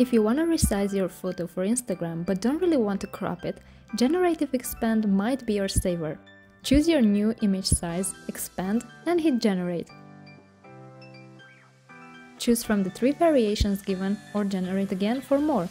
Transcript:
If you want to resize your photo for Instagram but don't really want to crop it, Generative Expand might be your saver. Choose your new image size, expand, and hit generate. Choose from the three variations given or generate again for more.